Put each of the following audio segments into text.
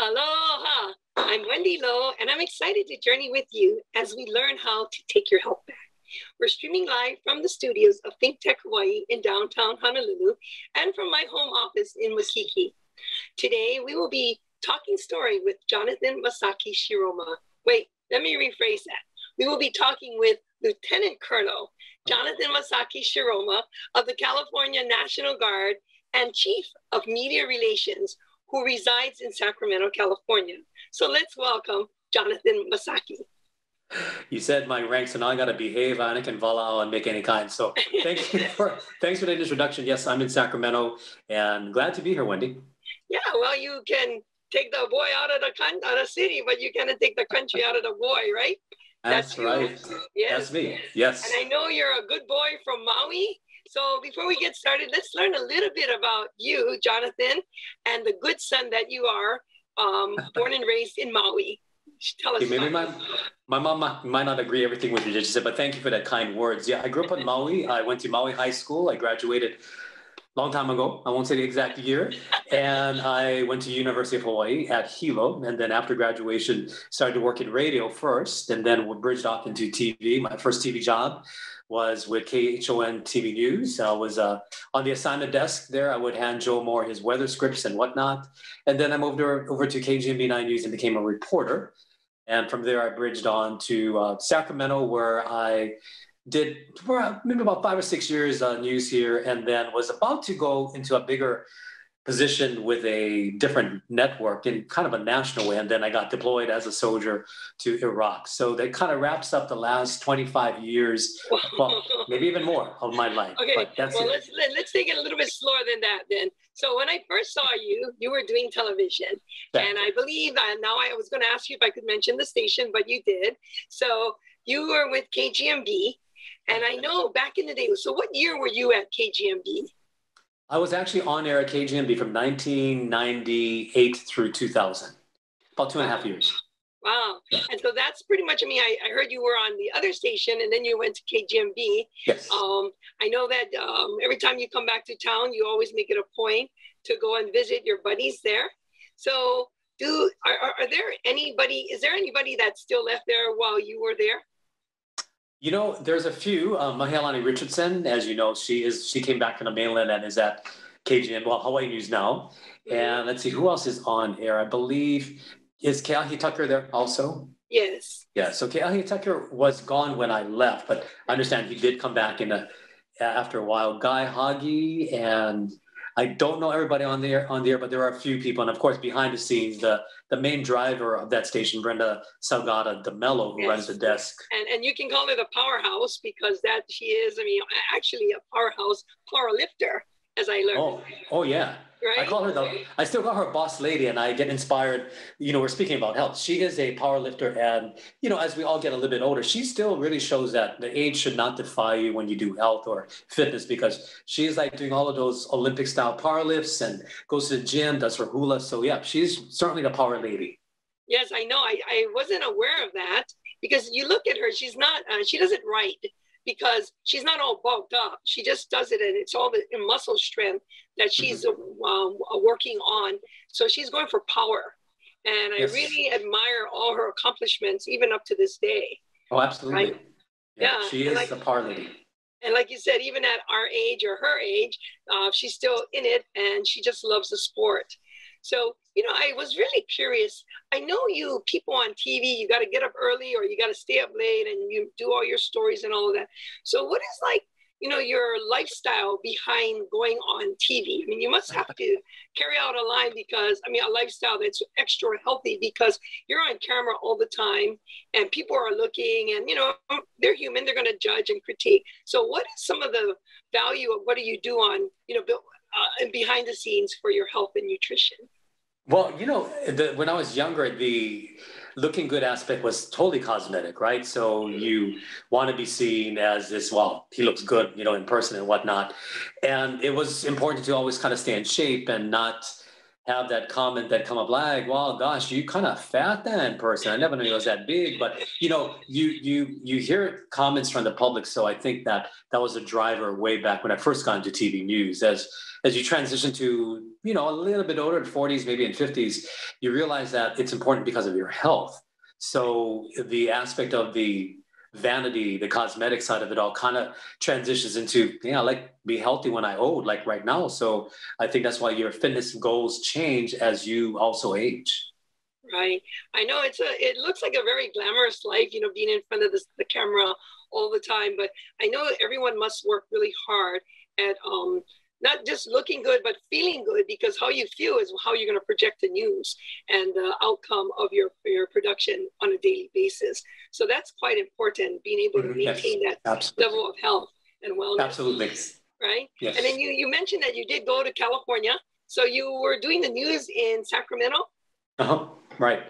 Aloha! I'm Wendy Loh, and I'm excited to journey with you as we learn how to take your health back. We're streaming live from the studios of Think Tech Hawaii in downtown Honolulu and from my home office in Makiki. Today, we will be talking story with Jonathan Masaki Shiroma. Wait, let me rephrase that. We will be talking with Lieutenant Colonel Jonathan Masaki Shiroma of the California National Guard and Chief of Media Relations, who resides in Sacramento, California. So let's welcome Jonathan Masaki. You said my ranks, and I got to behave, Anakin Valao, and make any kind. So thank you for thanks for the introduction. Yes, I'm in Sacramento, and glad to be here, Wendy. Yeah, well, you can take the boy out of the con- out of city, but you cannot take the country out of the boy, right? That's, That's right. Yes. That's me. Yes. And I know you're a good boy from Maui. So before we get started, let's learn a little bit about you, Jonathan, and the good son that you are, um, born and raised in Maui. Tell us. Maybe my, my mom might not agree everything with you just said, but thank you for that kind words. Yeah, I grew up in Maui. I went to Maui High School. I graduated long time ago. I won't say the exact year. And I went to University of Hawaii at Hilo. And then after graduation, started to work in radio first, and then we bridged off into TV. My first TV job was with KHON TV News. I was uh, on the assignment desk there. I would hand Joe Moore his weather scripts and whatnot. And then I moved over to KGMB 9 News and became a reporter. And from there, I bridged on to uh, Sacramento, where I did for maybe about five or six years uh, news here, and then was about to go into a bigger position with a different network in kind of a national way. And then I got deployed as a soldier to Iraq. So that kind of wraps up the last 25 years, well, maybe even more of my life. Okay, well, it. let's, let's take it a little bit slower than that then. So when I first saw you, you were doing television. And I believe that now I was going to ask you if I could mention the station, but you did. So you were with KGMB. And I know back in the day, so what year were you at KGMB? I was actually on air at KGMB from 1998 through 2000, about two and a half years. Wow. And so that's pretty much, I mean, I, I, heard you were on the other station and then you went to KGMB. Yes. Um, I know that um, every time you come back to town, you always make it a point to go and visit your buddies there. So do, are, are, are there anybody, is there anybody that's still left there while you were there? You know, there's a few. Um, Mahealani Richardson, as you know, she is she came back from the mainland and is at KGN, well, Hawaii News now. And let's see, who else is on air? I believe is Keahi Tucker there also? Yes. Yeah. So Keahi Tucker was gone when I left, but I understand he did come back in a after a while. Guy Hagi and I don't know everybody on there on there, but there are a few people, and of course behind the scenes, the the main driver of that station, Brenda Salgado DeMello, who yes. runs the desk. And and you can call her a powerhouse because that she is, I mean, actually a powerhouse power lifter, as I learned. Oh, oh yeah. Right? I call her the, I still call her boss lady and I get inspired. You know, we're speaking about health. She is a power lifter. And, you know, as we all get a little bit older, she still really shows that the age should not defy you when you do health or fitness because she's like doing all of those Olympic style power lifts and goes to the gym, does her hula. So, yeah, she's certainly the power lady. Yes, I know. I, I wasn't aware of that because you look at her, she's not, uh, she doesn't write because she's not all bulked up. She just does it, and it's all the muscle strength that she's mm-hmm. um, uh, working on. So she's going for power, and I really admire all her accomplishments, even up to this day. Oh, absolutely. Right? Yeah, yeah, she is like, a power lady. And like you said, even at our age or her age, uh, she's still in it, and she just loves the sport. So, you know, I was really curious. I know you people on TV, you got to get up early or you got to stay up late and you do all your stories and all of that. So, what is like, you know, your lifestyle behind going on TV? I mean, you must have to carry out a line because, I mean, a lifestyle that's extra healthy because you're on camera all the time and people are looking and, you know, they're human, they're going to judge and critique. So, what is some of the value of what do you do on, you know, uh, and behind the scenes for your health and nutrition? Well, you know, the, when I was younger, the looking good aspect was totally cosmetic, right? So you want to be seen as this, well, he looks good, you know, in person and whatnot. And it was important to always kind of stay in shape and not have that comment that come up like, "Well, gosh, you kind of fat then in person. I never knew you was that big." But you know, you you you hear comments from the public, so I think that that was a driver way back when I first got into TV news. As as you transition to you know a little bit older, 40s, maybe in 50s, you realize that it's important because of your health. So the aspect of the vanity, the cosmetic side of it all kind of transitions into, yeah, I like be healthy when I old, like right now. So I think that's why your fitness goals change as you also age. Right. I know it's a, it looks like a very glamorous life, you know, being in front of the, the camera all the time, but I know everyone must work really hard at, um, not just looking good, but feeling good because how you feel is how you're going to project the news and the outcome of your, your production on a daily basis. So that's quite important, being able to mm-hmm. maintain yes, that absolutely. level of health and wellness. Absolutely. Right? Yes. And then you, you mentioned that you did go to California. So you were doing the news in Sacramento? Uh-huh. Right.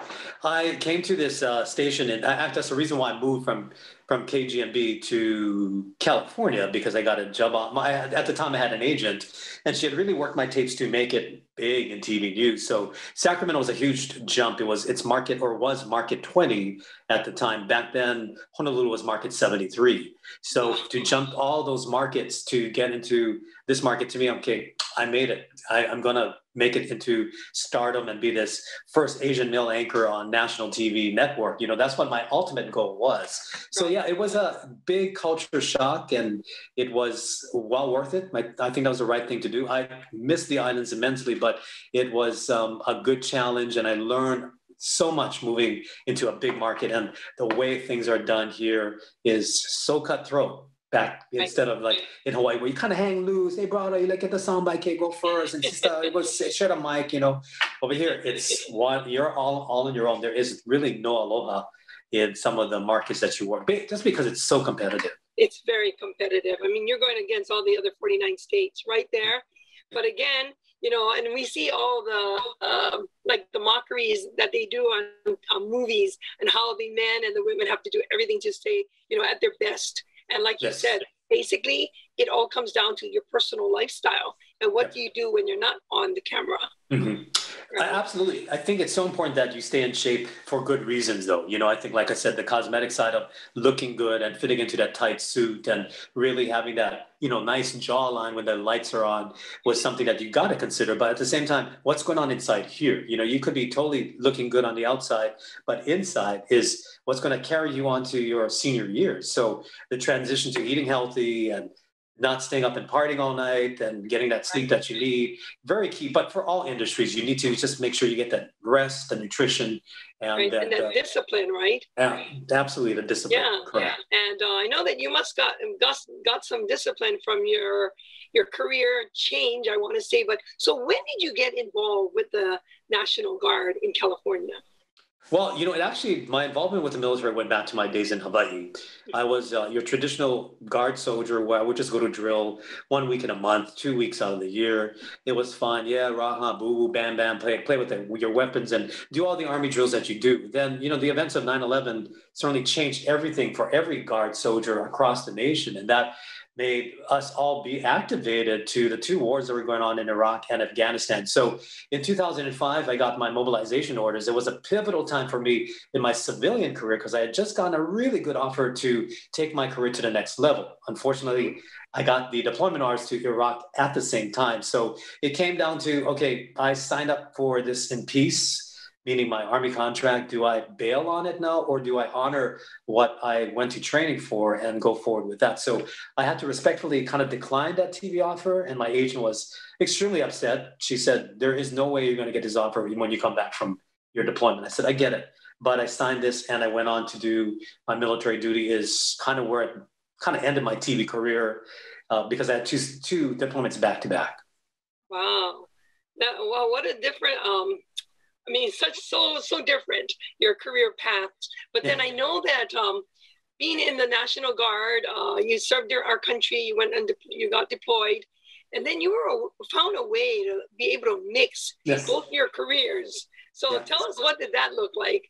I came to this uh, station, and that's the reason why I moved from from KGMB to California because I got a job. My, at the time, I had an agent, and she had really worked my tapes to make it big in TV news. So Sacramento was a huge jump. It was its market or was market 20 at the time. Back then, Honolulu was market 73. So to jump all those markets to get into this market, to me, okay, I made it. I, I'm gonna make it into stardom and be this first Asian male anchor on national TV network. You know, that's what my ultimate goal was. So yeah, it was a big culture shock and it was well worth it. I think that was the right thing to do. I missed the islands immensely, but but it was um, a good challenge and I learned so much moving into a big market and the way things are done here is so cutthroat back instead of like in Hawaii where you kind of hang loose. Hey, brother, you like get the soundbite, okay, go first, and sister, you go share the mic. You know, over here it's one you're all all on your own. There is really no aloha in some of the markets that you work, just because it's so competitive. It's very competitive. I mean, you're going against all the other 49 states right there. But again, you know, and we see all the uh, like the mockeries that they do on, on, movies and how the men and the women have to do everything to stay, you know, at their best. And like yes. you said, basically, it all comes down to your personal lifestyle and what do you do when you're not on the camera. Mm-hmm. Right. absolutely. I think it's so important that you stay in shape for good reasons, though. You know, I think, like I said, the cosmetic side of looking good and fitting into that tight suit and really having that, you know, nice jawline when the lights are on was something that you got to consider. But at the same time, what's going on inside here? You know, you could be totally looking good on the outside, but inside is what's going to carry you on to your senior years. So the transition to eating healthy and not staying up and partying all night and getting that sleep that you need. Very key. But for all industries, you need to just make sure you get that rest, the nutrition, and, right. that, and that uh, discipline, right? Yeah, absolutely, the discipline. Yeah, Correct. and uh, I know that you must got, got got some discipline from your your career change. I want to say, but so when did you get involved with the National Guard in California? Well, you know, it actually, my involvement with the military went back to my days in Hawaii. I was uh, your traditional guard soldier where I would just go to drill one week in a month, two weeks out of the year. It was fun. Yeah, raha, boo, boo, bam, bam, play, play with the, your weapons and do all the army drills that you do. Then, you know, the events of 9 11 certainly changed everything for every guard soldier across the nation. And that made us all be activated to the two wars that were going on in Iraq and Afghanistan. So in 2005, I got my mobilization orders. It was a pivotal time for me in my civilian career because I had just gotten a really good offer to take my career to the next level. Unfortunately, I got the deployment orders to Iraq at the same time. So it came down to okay, I signed up for this in peace meaning my army contract do i bail on it now or do i honor what i went to training for and go forward with that? So i had to respectfully kind of decline that tv offer and my agent was extremely upset. She said there is no way you're going to get this offer when you come back from your deployment. I said i get it but i signed this and i went on to do my military duty is kind of where it kind of ended my tv career uh, because i had two, two deployments back to back. Wow. Now, well what a different um I mean, such so so different your career paths. But then I know that um, being in the National Guard, uh, you served our country. You went and de- you got deployed, and then you were found a way to be able to mix yes. both your careers. So tell us what did that look like?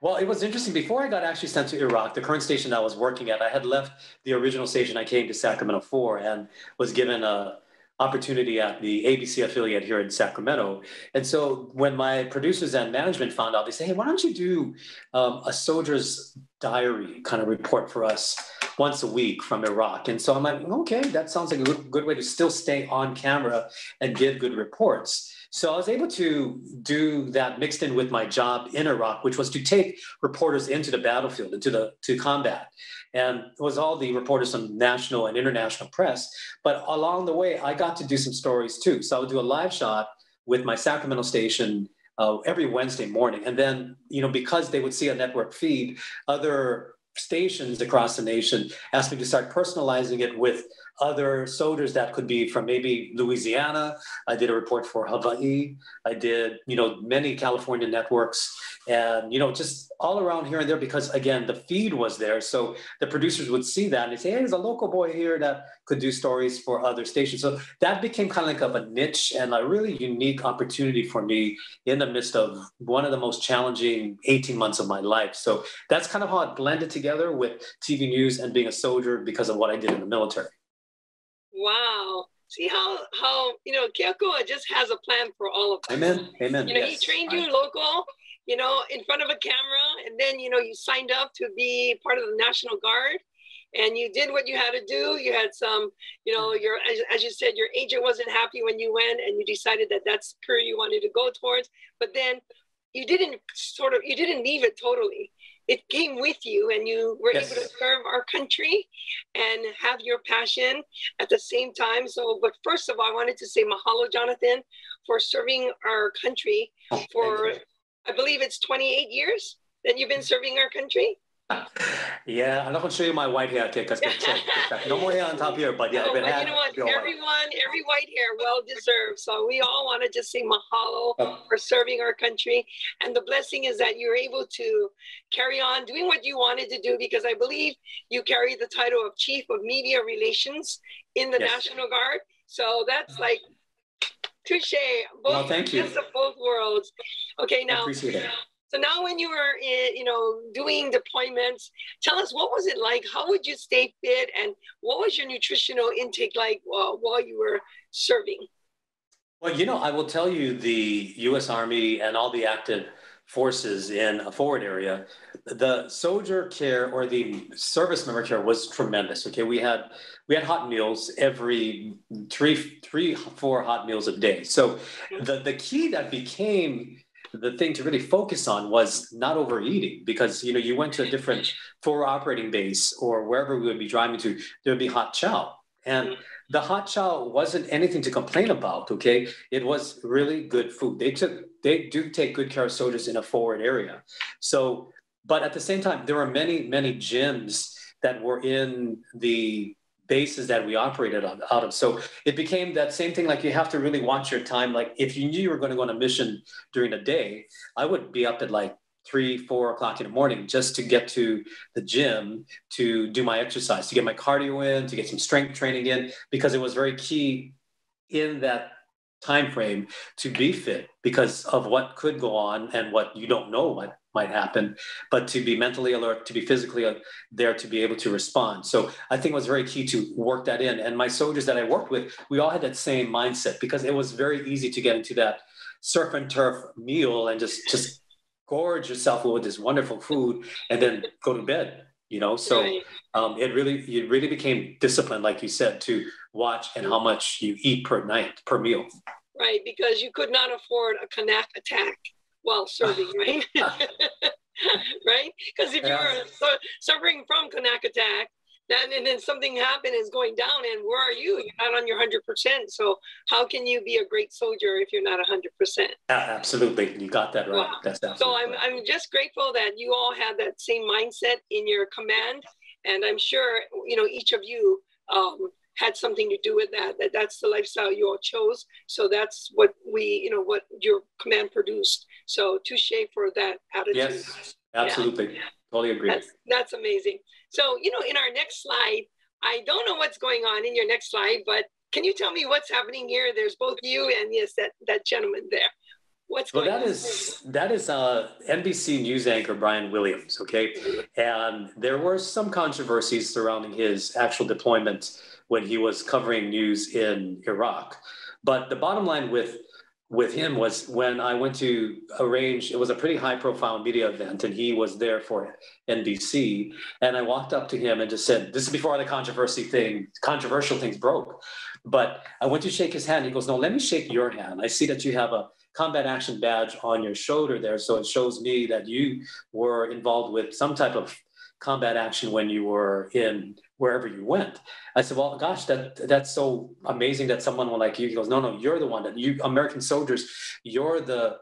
Well, it was interesting. Before I got actually sent to Iraq, the current station I was working at, I had left the original station I came to Sacramento for and was given a opportunity at the ABC affiliate here in Sacramento. And so when my producers and management found out, they say, hey, why don't you do um, a soldier's diary kind of report for us once a week from Iraq? And so I'm like, okay, that sounds like a good, good way to still stay on camera and give good reports. So I was able to do that mixed in with my job in Iraq, which was to take reporters into the battlefield, into the to combat. And it was all the reporters from national and international press. But along the way, I got to do some stories too. So I would do a live shot with my Sacramento station uh, every Wednesday morning. And then, you know, because they would see a network feed, other stations across the nation asked me to start personalizing it with other soldiers that could be from maybe Louisiana. I did a report for Hawaii. I did, you know, many California networks and, you know, just all around here and there because, again, the feed was there. So the producers would see that and they say, hey, there's a local boy here that could do stories for other stations. So that became kind of like of a niche and a really unique opportunity for me in the midst of one of the most challenging 18 months of my life. So that's kind of how it blended together with TV news and being a soldier because of what I did in the military. Wow. See how how you know Keakua just has a plan for all of us. Amen. Amen. You know, yes. he trained you local, you know, in front of a camera, and then you know you signed up to be part of the National Guard, and you did what you had to do. You had some, you know, your as, as you said, your agent wasn't happy when you went, and you decided that that's the career you wanted to go towards. But then you didn't sort of you didn't leave it totally it came with you and you were yes. able to serve our country and have your passion at the same time. So, but first of all, I wanted to say mahalo, Jonathan, for serving our country oh, for, I believe it's 28 years that you've been serving our country. Yeah, I'm not gonna show you my white hair, okay? Because no more hair on top here, but yeah, no, but you know what? Everyone, white. every white hair, well deserved. So we all want to just say mahalo oh. for serving our country, and the blessing is that you're able to carry on doing what you wanted to do because I believe you carry the title of Chief of Media Relations in the yes. National Guard. So that's mm. like touche. Both well, thank you. Best of both worlds. Okay, now. I appreciate it so now when you were in, you know, doing deployments, tell us what was it like? How would you stay fit and what was your nutritional intake like while, while you were serving? Well, you know, I will tell you the US Army and all the active forces in a forward area, the soldier care or the service member care was tremendous. Okay, we had we had hot meals every three, three, four hot meals a day. So mm-hmm. the the key that became the thing to really focus on was not overeating because you know you went to a different forward operating base or wherever we would be driving to there would be hot chow. And the hot chow wasn't anything to complain about okay? It was really good food. They took they do take good care of soldiers in a forward area. So but at the same time there were many many gyms that were in the bases that we operated on, out of. So it became that same thing. Like you have to really watch your time. Like if you knew you were going to go on a mission during the day, I would be up at like three, four o'clock in the morning just to get to the gym to do my exercise, to get my cardio in, to get some strength training in, because it was very key in that time frame to be fit because of what could go on and what you don't know what might happen, but to be mentally alert, to be physically there to be able to respond. So I think it was very key to work that in. And my soldiers that I worked with, we all had that same mindset because it was very easy to get into that surf and turf meal and just just gorge yourself with this wonderful food and then go to bed you know so um, it really it really became disciplined like you said to watch and how much you eat per night per meal right because you could not afford a Knack attack while serving, right? right? Because if yeah. you're su- suffering from Knack attack, then and then something happened is going down, and where are you? You're not on your hundred percent. So how can you be a great soldier if you're not hundred percent? Absolutely, you got that right. Wow. That's so I'm right. I'm just grateful that you all had that same mindset in your command, and I'm sure you know each of you. Um, had something to do with that that that's the lifestyle you all chose so that's what we you know what your command produced so touche for that attitude yes absolutely yeah. totally agree that's, that's amazing so you know in our next slide i don't know what's going on in your next slide but can you tell me what's happening here there's both you and yes that that gentleman there What's well, going that on? is that is uh, NBC news anchor Brian Williams. Okay, and there were some controversies surrounding his actual deployment when he was covering news in Iraq. But the bottom line with with him was when I went to arrange, it was a pretty high profile media event, and he was there for NBC. And I walked up to him and just said, This is before the controversy thing, controversial things broke. But I went to shake his hand. He goes, No, let me shake your hand. I see that you have a combat action badge on your shoulder there. So it shows me that you were involved with some type of combat action when you were in wherever you went. I said, well, gosh, that that's so amazing that someone like you he goes, no, no, you're the one that you American soldiers, you're the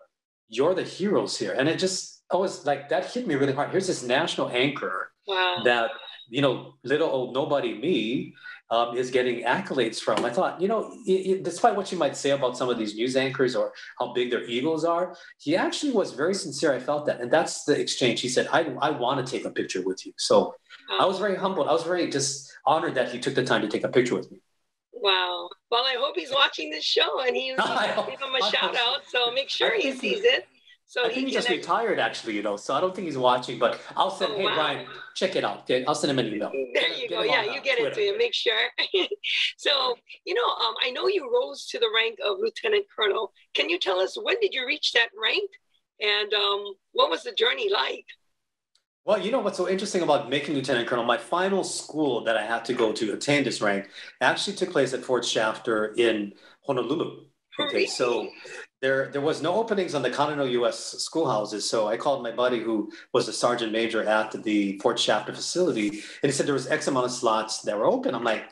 you're the heroes here. And it just always like that hit me really hard. Here's this national anchor wow. that, you know, little old nobody me um, is getting accolades from. I thought, you know, it, it, despite what you might say about some of these news anchors or how big their egos are, he actually was very sincere. I felt that. And that's the exchange. He said, I, I want to take a picture with you. So I was very humbled. I was very just honored that he took the time to take a picture with me. Wow. Well, I hope he's watching this show and he, he give him a shout out. So make sure he sees it. So I think he, just retired, actually, you know. So I don't think he's watching, but I'll send. Oh, hey, wow. Brian, check it out. Okay? I'll send him an email. There you get go. Yeah, you get Twitter. it to him. Make sure. so you know, um, I know you rose to the rank of lieutenant colonel. Can you tell us when did you reach that rank, and um, what was the journey like? Well, you know what's so interesting about making lieutenant colonel? My final school that I had to go to attain this rank actually took place at Fort Shafter in Honolulu. Okay, so there there was no openings on the continental U.S. schoolhouses. So I called my buddy who was a sergeant major at the Fort Shafter facility, and he said there was X amount of slots that were open. I'm like,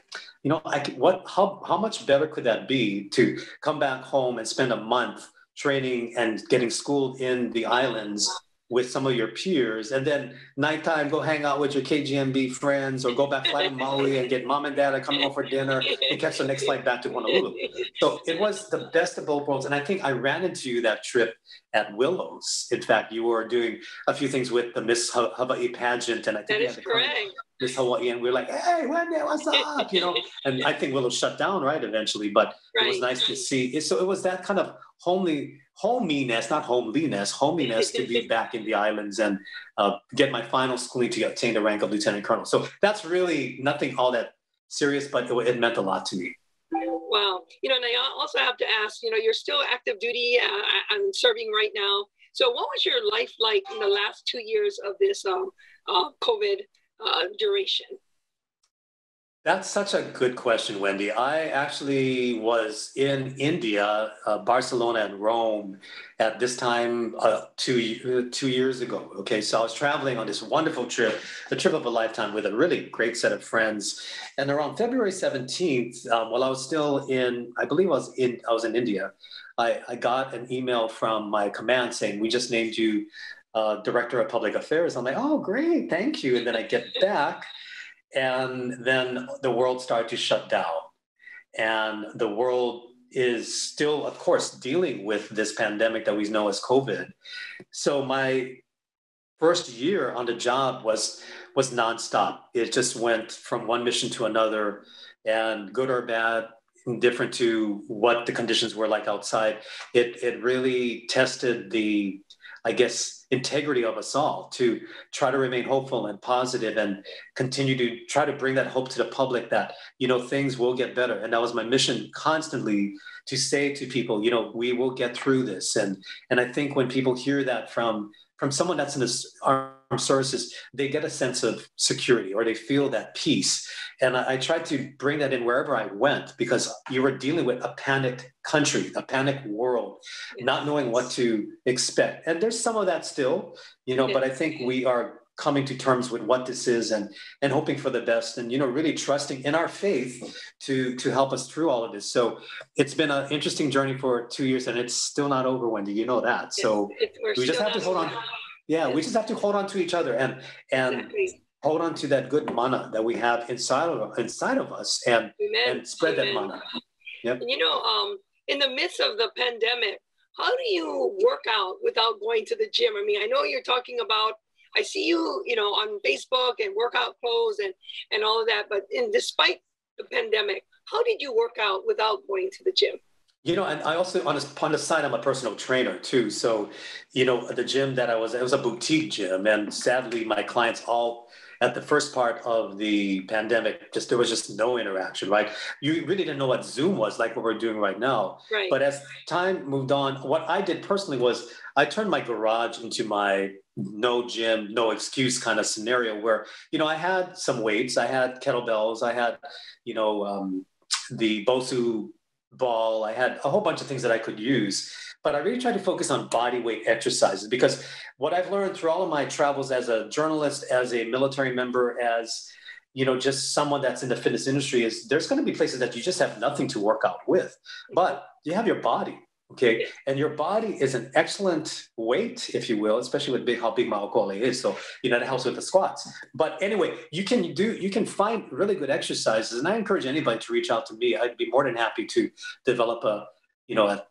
you know, I could, what how how much better could that be to come back home and spend a month training and getting schooled in the islands with some of your peers, and then nighttime go hang out with your KGMB friends, or go back fly to Maui and get mom and dad to come home for dinner and catch the next flight back to Honolulu. So it was the best of both worlds, and I think I ran into you that trip at Willows. In fact, you were doing a few things with the Miss Hawaii pageant, and I think that is correct. Miss Hawaii, and we are like, "Hey, Wendy, what's up?" You know, and I think Willows shut down right eventually, but right. it was nice to see. So it was that kind of homely hominess, not homeliness, hominess to be back in the islands and uh, get my final schooling to obtain the rank of lieutenant colonel. So that's really nothing all that serious, but it, it meant a lot to me. Wow. You know, and I also have to ask, you know, you're still active duty. Uh, I'm serving right now. So what was your life like in the last two years of this um, uh, COVID uh, duration? That's such a good question, Wendy. I actually was in India, uh, Barcelona, and Rome at this time uh, two two years ago. Okay, so I was traveling on this wonderful trip, the trip of a lifetime, with a really great set of friends. And around February seventeenth, um, while I was still in, I believe I was in, I was in India. I, I got an email from my command saying, "We just named you uh, director of public affairs." I'm like, "Oh, great, thank you." And then I get back and then the world started to shut down. And the world is still of course dealing with this pandemic that we know as covid. So my first year on the job was was nonstop. It just went from one mission to another and good or bad indifferent to what the conditions were like outside. It it really tested the i guess integrity of us all to try to remain hopeful and positive and continue to try to bring that hope to the public that you know things will get better. And that was my mission constantly to say to people you know we will get through this. And and i think when people hear that from from someone that's in this services, they get a sense of security or they feel that peace. And I, I tried to bring that in wherever I went because you were dealing with a panicked country, a panicked world, yes. not knowing what to expect. And there's some of that still, you know, yes. but I think we are coming to terms with what this is and and hoping for the best and you know really trusting in our faith to to help us through all of this so it's been an interesting journey for two years and it's still not over wendy you know that so it's, it's, we just have to hold on yeah we just have to hold on to each other and and exactly. hold on to that good mana that we have inside of inside of us and Amen. and spread Amen. that mana yep. you know um in the midst of the pandemic how do you work out without going to the gym i mean i know you're talking about I see you, you know, on Facebook and workout clothes and and all of that. But in despite the pandemic, how did you work out without going to the gym? You know, and I also on, a, on the side, I'm a personal trainer too. So, you know, the gym that I was, it was a boutique gym, and sadly, my clients all at the first part of the pandemic, just there was just no interaction, right? You really didn't know what Zoom was, like what we're doing right now. Right. But as time moved on, what I did personally was I turned my garage into my no gym, no excuse kind of scenario where, you know, I had some weights, I had kettlebells, I had, you know, um, the Bosu ball, I had a whole bunch of things that I could use but I really try to focus on body weight exercises because what I've learned through all of my travels as a journalist, as a military member, as you know, just someone that's in the fitness industry is there's going to be places that you just have nothing to work out with, but you have your body. Okay. And your body is an excellent weight, if you will, especially with big, how big my Maokole is. So, you know, that helps with the squats. But anyway, you can do, you can find really good exercises. And I encourage anybody to reach out to me. I'd be more than happy to develop a, you know, a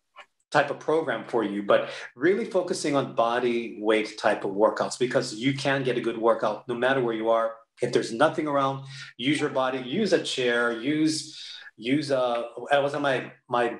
type of program for you, but really focusing on body weight type of workouts because you can get a good workout no matter where you are. If there's nothing around, use your body, use a chair, use use uh, a. I was at my my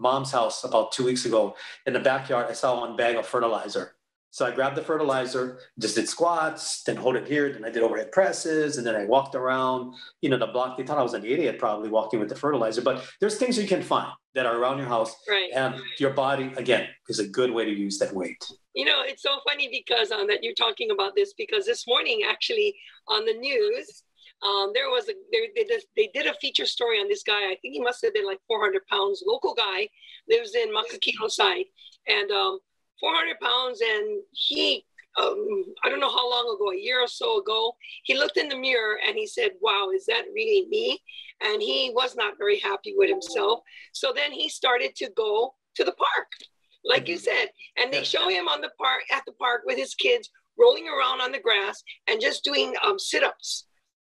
mom's house about two weeks ago in the backyard. I saw one bag of fertilizer. So I grabbed the fertilizer, just did squats, then hold it here, then I did overhead presses, and then I walked around, you know, the block. They thought I was an idiot probably walking with the fertilizer, but there's things you can find that are around your house. Right. And your body, again, is a good way to use that weight. You know, it's so funny because um, that you're talking about this because this morning, actually, on the news, um, there was a they, they, did, they did a feature story on this guy. I think he must have been like 400 pounds. Local guy lives in Makakilo side, and um, 400 pounds, and he, um, I don't know how long ago, a year or so ago, he looked in the mirror and he said, Wow, is that really me? And he was not very happy with himself. So then he started to go to the park, like you said, and they show him on the park at the park with his kids rolling around on the grass and just doing um, sit-ups and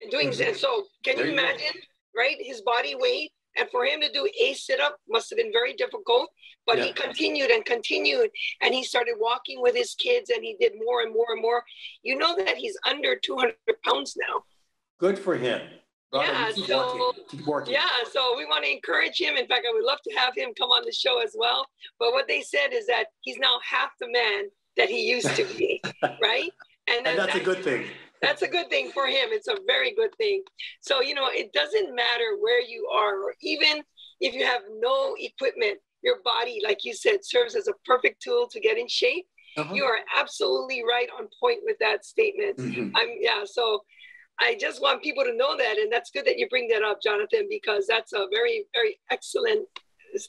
doing mm-hmm. so can you imagine right his body weight and for him to do a sit up must have been very difficult. But yeah. he continued and continued. And he started walking with his kids and he did more and more and more. You know that he's under 200 pounds now. Good for him. yeah, so, working. yeah, so we want to encourage him. In fact, I would love to have him come on the show as well. But what they said is that he's now half the man that he used to be, right? And, and that's, that's a good thing that's a good thing for him. It's a very good thing. So, you know, it doesn't matter where you are, or even if you have no equipment, your body, like you said, serves as a perfect tool to get in shape. Uh-huh. You are absolutely right on point with that statement. Mm-hmm. I'm, yeah. So, I just want people to know that. And that's good that you bring that up, Jonathan, because that's a very, very excellent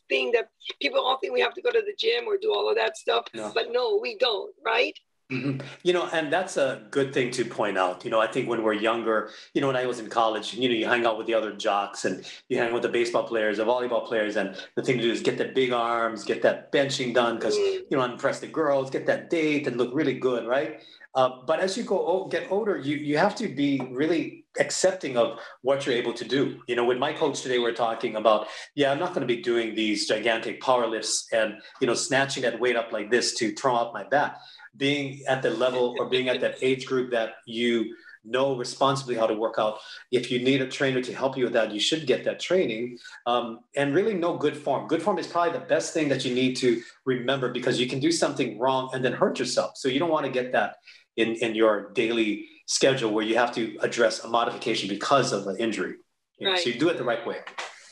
thing that people all think we have to go to the gym or do all of that stuff. Yeah. But no, we don't, right? Mm-hmm. You know, and that's a good thing to point out. You know, I think when we're younger, you know, when I was in college, you know, you hang out with the other jocks and you hang with the baseball players, the volleyball players, and the thing to do is get the big arms, get that benching done because you know, impress the girls, get that date, and look really good, right? Uh, but as you go get older, you you have to be really accepting of what you're able to do. You know, with my coach today, we're talking about, yeah, I'm not going to be doing these gigantic power lifts and you know, snatching that weight up like this to throw out my back being at the level or being at that age group that you know responsibly how to work out. If you need a trainer to help you with that, you should get that training um, and really know good form. Good form is probably the best thing that you need to remember because you can do something wrong and then hurt yourself. So you don't want to get that in, in your daily schedule where you have to address a modification because of an injury. You know, right. So you do it the right way.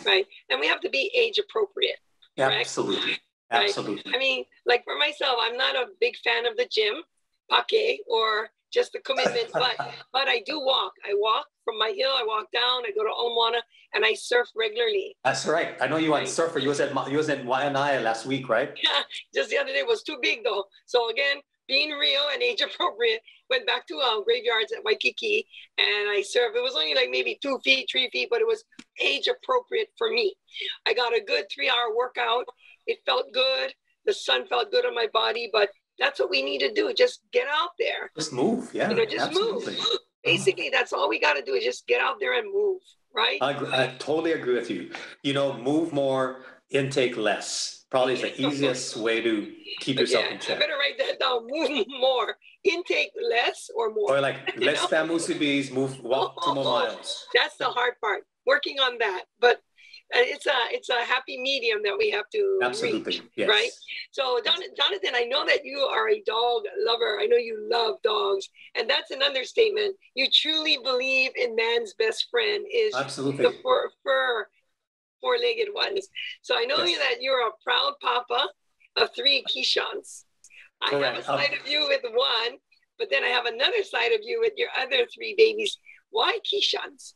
Right. And we have to be age appropriate. Yeah, absolutely. Absolutely. Right? I mean, like for myself, I'm not a big fan of the gym, pake, or just the commitment, but but I do walk. I walk from my hill. I walk down. I go to Ala and I surf regularly. That's right. I know you went surfer. You was at you was in Waianae last week, right? Yeah. Just the other day was too big though. So again, being real and age appropriate, went back to um, graveyards at Waikiki, and I surfed. It was only like maybe two feet, three feet, but it was age appropriate for me. I got a good three hour workout it felt good. The sun felt good on my body, but that's what we need to do. Just get out there. Just move. Yeah. You know, just absolutely. move. Basically, that's all we got to do is just get out there and move. Right. I, I totally agree with you. You know, move more, intake less. Probably is the easiest way to keep yourself yeah, in check. I better write that down. Move more, intake less or more. Or like less famusibis, move walk two more miles. That's the hard part. Working on that. But it's a it's a happy medium that we have to Absolutely. reach, Yes. right? So, Don- Jonathan, I know that you are a dog lover. I know you love dogs, and that's an understatement. You truly believe in man's best friend is Absolutely. the fur, fur four-legged ones. So I know Yes. that you're a proud papa of three Kishans. I have a Correct. Um, side of you with one, but then I have another side of you with your other three babies. Why Kishans?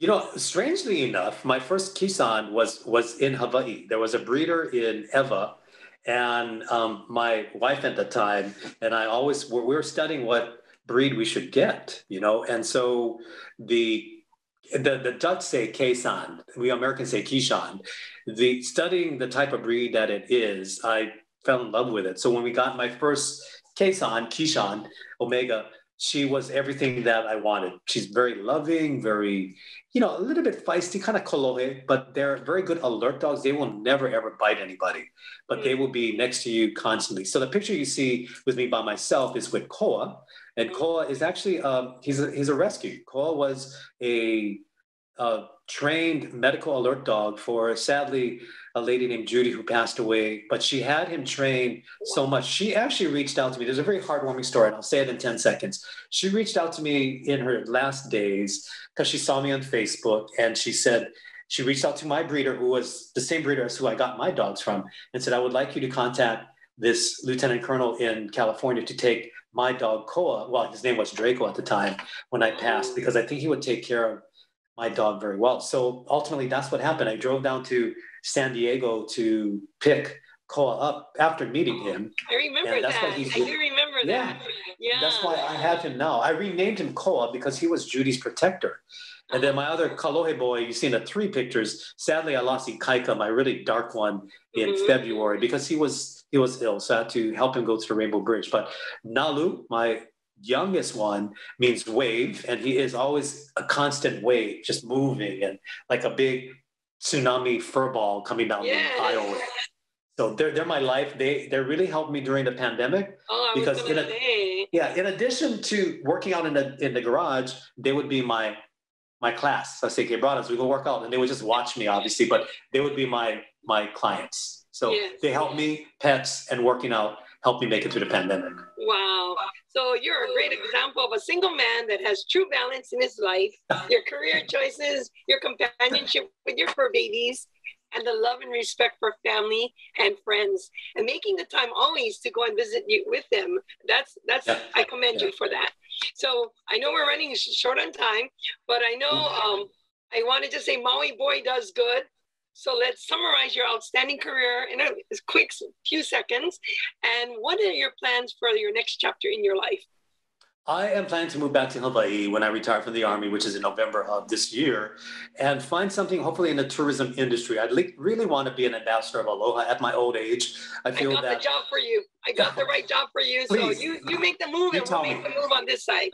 You know, strangely enough, my first Kisan was was in Hawaii. There was a breeder in Ewa, and um, my wife at the time and I always we were studying what breed we should get. You know, and so the the, the Dutch say Kaisan, we Americans say Kishan. The studying the type of breed that it is, I fell in love with it. So when we got my first Kaisan, Kishan, Omega, she was everything that I wanted. She's very loving, very, you know, a little bit feisty, kind of kolohe, but they're very good alert dogs. They will never ever bite anybody, but they will be next to you constantly. So the picture you see with me by myself is with Koa, and Koa is actually um, he's a he's a rescue. Koa was a, a trained medical alert dog for sadly a lady named Judy who passed away, but she had him trained so much. She actually reached out to me. There's a very heartwarming story, and I'll say it in 10 seconds. She reached out to me in her last days because she saw me on Facebook and she said, she reached out to my breeder, who was the same breeder as who I got my dogs from, and said, I would like you to contact this lieutenant colonel in California to take my dog Koa. Well, his name was Draco at the time when I passed, oh. because I think he would take care of my dog very well. So ultimately, that's what happened. I drove down to San Diego to pick Koa up after meeting him. I remember that's that. what he's I do remember Yeah. that. Yeah. That's why I have him now. I renamed him Koa because he was Judy's protector. And then my other kolohe boy, you see in the three pictures, sadly I lost Ikaika, my really dark one, in Mhm. February because he was he was ill. So I had to help him go to the Rainbow Bridge. But Nalu, my youngest one, means wave, and he is always a constant wave, just moving and like a big tsunami fur ball coming down Yeah. the aisle. So they're, they're my life. They they really helped me during the pandemic. Oh, because in a- say. Yeah, in addition to working out in the in the garage, they would be my my class. I say, okay, brothers, we go work out, and they would just watch me, obviously, but they would be my my clients. So Yes. they help me, pets, and working out helped me make it through the pandemic. Wow. So you're a great example of a single man that has true balance in his life, your career choices, your companionship with your fur babies, and the love and respect for family and friends, and making the time always to go and visit you with them. That's that's Yeah. I commend you for that. So I know we're running short on time, but I know um, I wanted to say Maui boy does good. So let's summarize your outstanding career in a quick few seconds. And what are your plans for your next chapter in your life? I am planning to move back to Hawaii when I retire from the Army, which is in November of this year, and find something hopefully in the tourism industry. I'd li- really want to be an ambassador of Aloha at my old age. I I feel got that the job for you. I got the right job for you. So you you make the move You and we'll make me. the move on this side.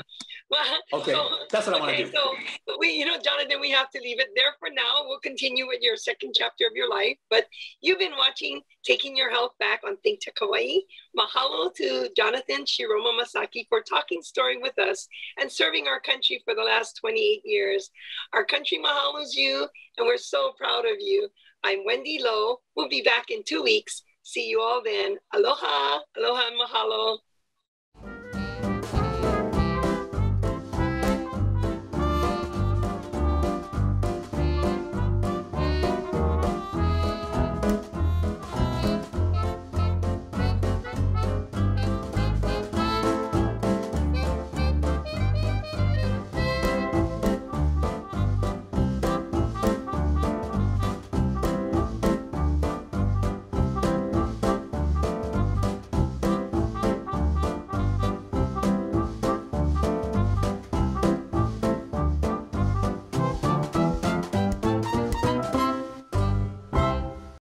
Okay, that's what I okay, do. So we, you know, Jonathan, we have to leave it there for now. We'll continue with your second chapter of your life. But you've been watching Taking Your Health Back on Think Tech Hawaii. Mahalo to Jonathan Shiroma Masaki for talking story with us and serving our country for the last 28 years. Our country mahalos you, and we're so proud of you. I'm Wendy Loh. We'll be back in two weeks. See you all then. Aloha, aloha, and mahalo.